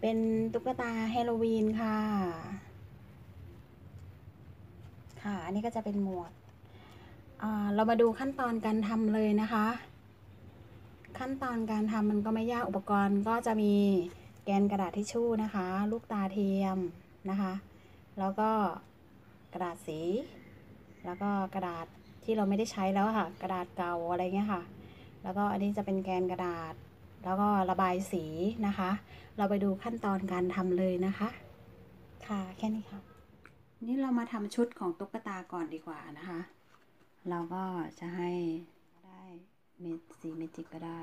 เป็นตุ๊กตาฮาโลวีนค่ะ ค่ะ อันนี้ก็จะเป็นหมวดเรามาดูขั้นตอนการทำเลยนะคะ ขั้นตอนการทำมันก็ไม่ยากอุปกรณ์ก็จะมีแกนกระดาษทิชชู่นะคะ ลูกตาเทียมนะคะ แล้วก็กระดาษสี แล้วก็กระดาษที่เราไม่ได้ใช้แล้วค่ะ กระดาษเก่าอะไรเงี้ยค่ะ แล้วก็อันนี้จะเป็นแกนกระดาษ แล้วก็ระบายสีนะคะ เราไปดูขั้นตอนการทำเลยนะคะ ค่ะแค่นี้ค่ะ นี่เรามาทำชุดของตุ๊กตาก่อนดีกว่านะคะ เราก็จะให้ได้เม็ดสีเมจิกก็ได้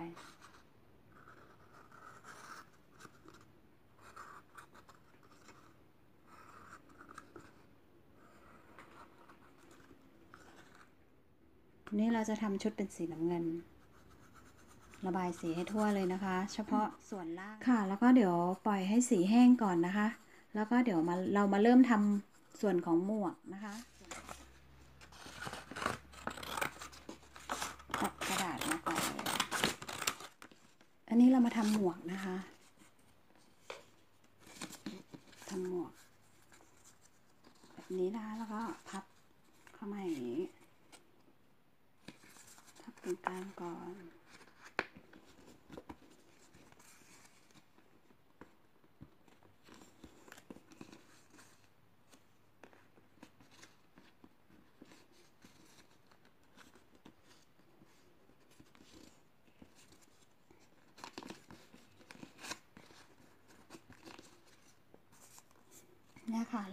นี่เราจะทำชุดเป็นสีน้ำเงิน ระบายสีให้ทั่วเลยนะคะ เฉพาะส่วนล่างค่ะ แล้วก็เดี๋ยวปล่อยให้สีแห้งก่อนนะคะ แล้วก็เดี๋ยวมาเรามาเริ่มทำส่วนของหมวกนะคะตัดกระดาษมาก่อนอันนี้เรามาทำหมวกนะคะทำหมวก แบบนี้นะคะ แล้วก็พับเข้ามาอย่างนี้ทับตรงกลางก่อน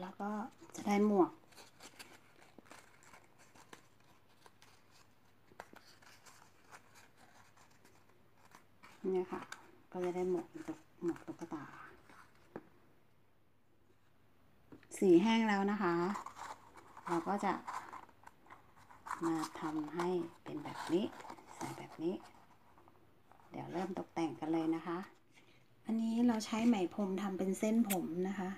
แล้วก็จะได้หมวก เนี่ยค่ะ ก็จะได้หมวกตุ๊กหมวกตุ๊กตา สีแห้งแล้วนะคะ เราก็จะมาทำให้เป็นแบบนี้ ใส่แบบนี้ เดี๋ยวเริ่มตกแต่งกันเลยนะคะ อันนี้เราใช้ไหมพรมทำเป็นเส้นผมนะคะ